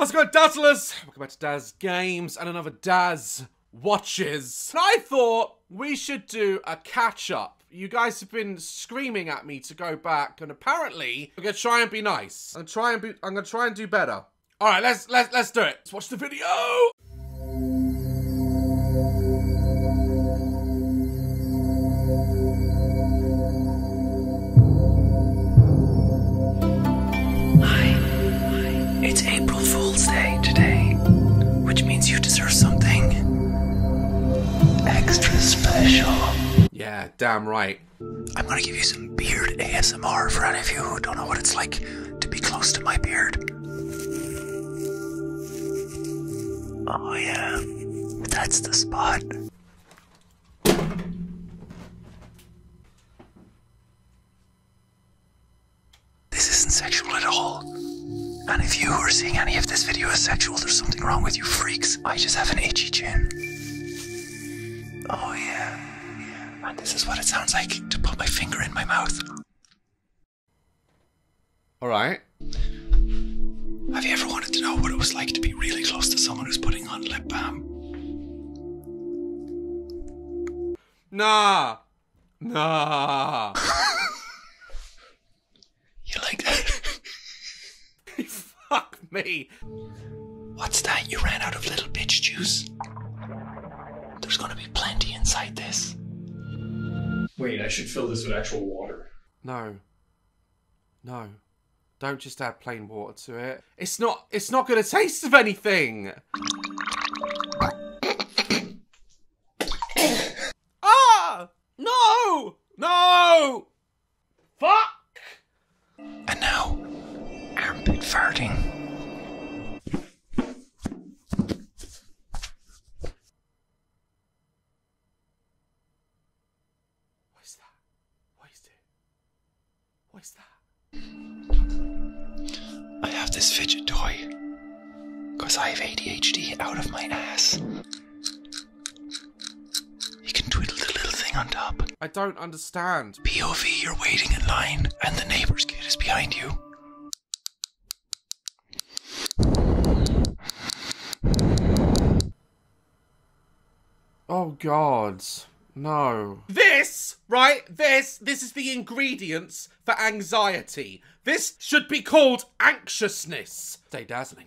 How's it going, Dazzlers? Welcome back to Daz Games and another Daz Watches. And I thought we should do a catch up. You guys have been screaming at me to go back, and apparently I'm gonna try and be nice. I'm try and be. I'm gonna try and do better. All right, let's let's let's do it. Let's watch the video. Means you deserve something extra special. Yeah, damn right. I'm gonna give you some beard ASMR for any of you who don't know what it's like to be close to my beard. Oh, yeah. That's the spot. This isn't sexual at all. And if you are seeing any of this video as sexual, there's something wrong with you freaks. I just have an itchy chin. Oh, yeah. And this is what it sounds like to put my finger in my mouth. All right. Have you ever wanted to know what it was like to be really close to someone who's putting on lip balm? Nah. Nah. You like that? Fuck me. What's that? You ran out of little bitch juice? There's gonna be plenty inside this. Wait, I should fill this with actual water. No. No. Don't just add plain water to it. It's not it's not gonna taste of anything. ah! No! No! Fuck! And now, armpit farting. Is that? I have this fidget toy. Because I have ADHD out of my ass. You can twiddle the little thing on top. I don't understand. POV, you're waiting in line, and the neighbor's kid is behind you. Oh god. No. This, right? This, this is the ingredients for anxiety. This should be called anxiousness. Stay dazzling.